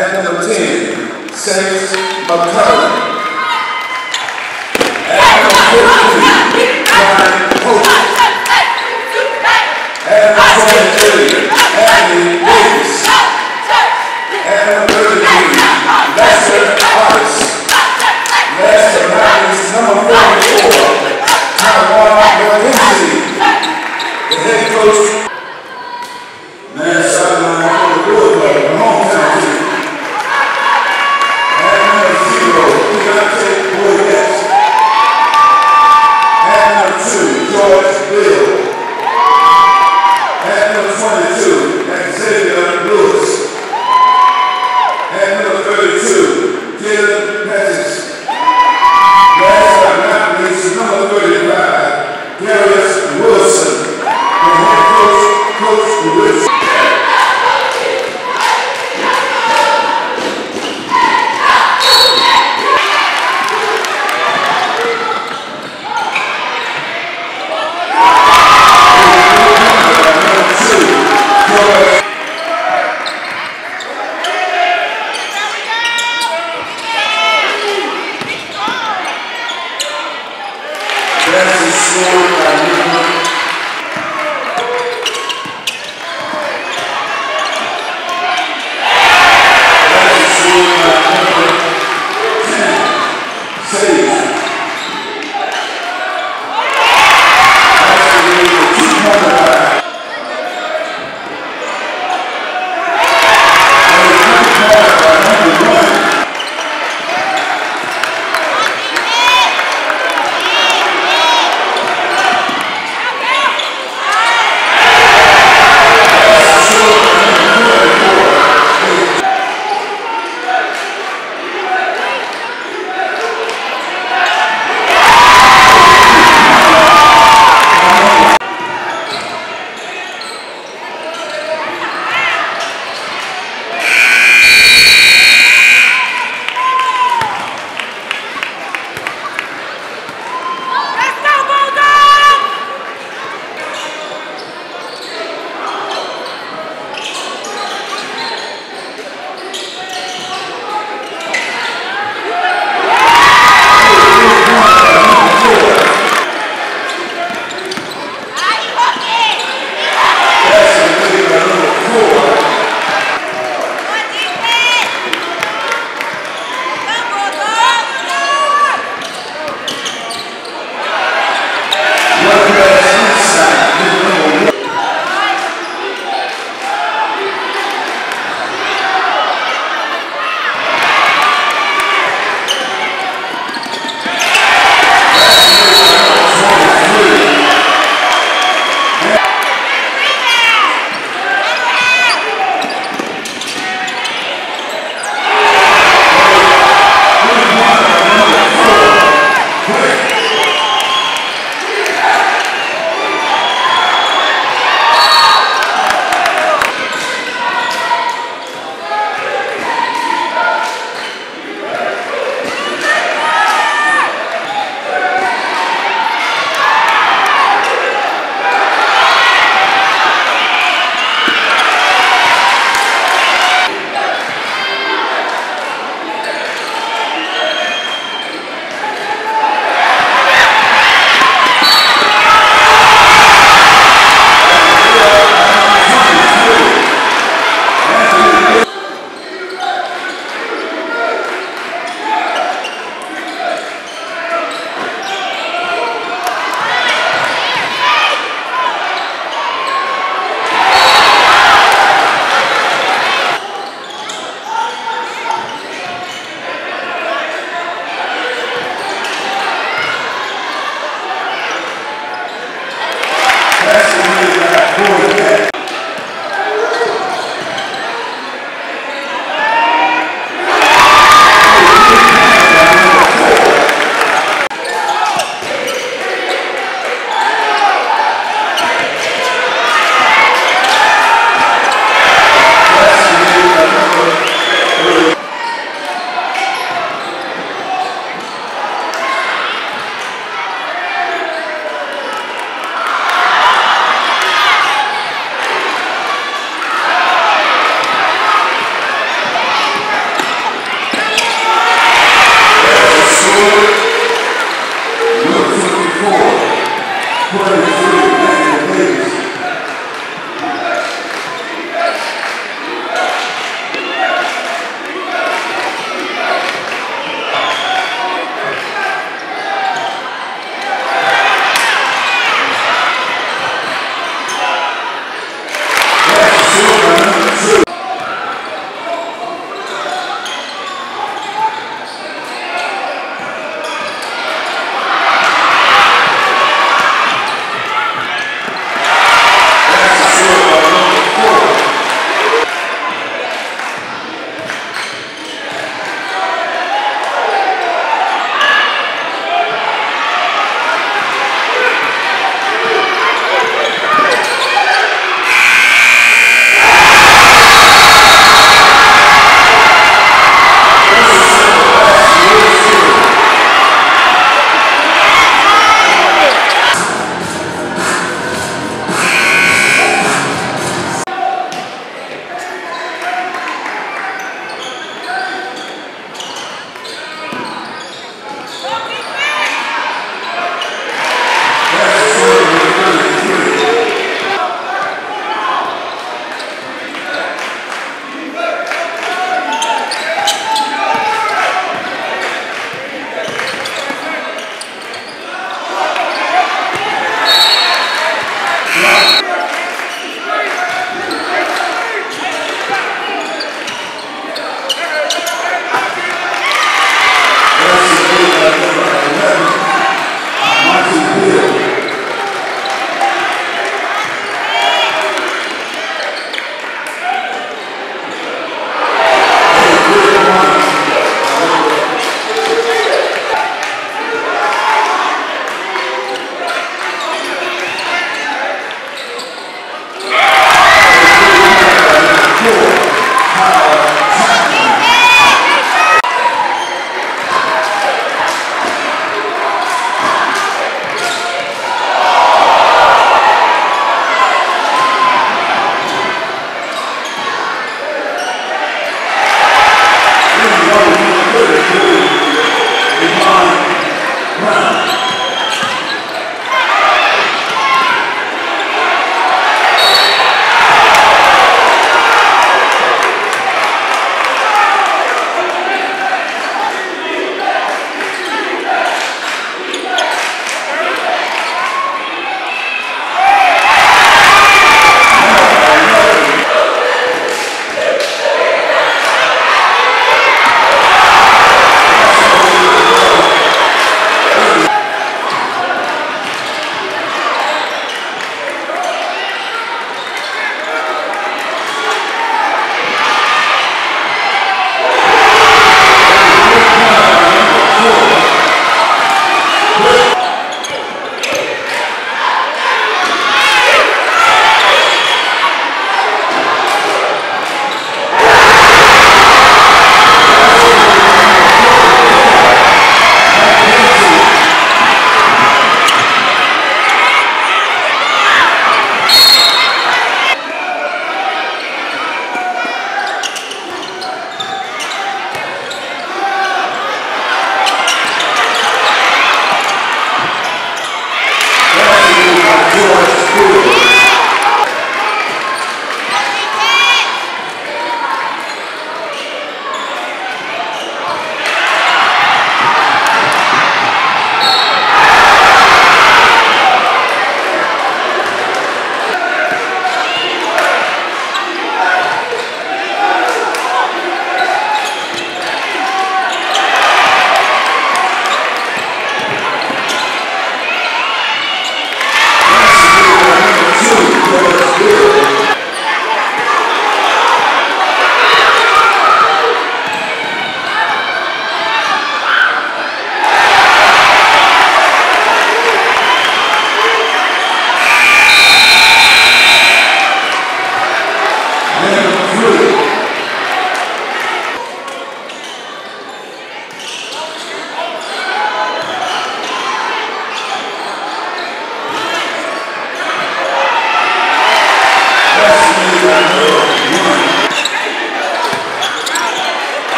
At number 10, Saints McCullough. At number 15, Brian Pope. At number 23, Abby Davis. Senhor para mim.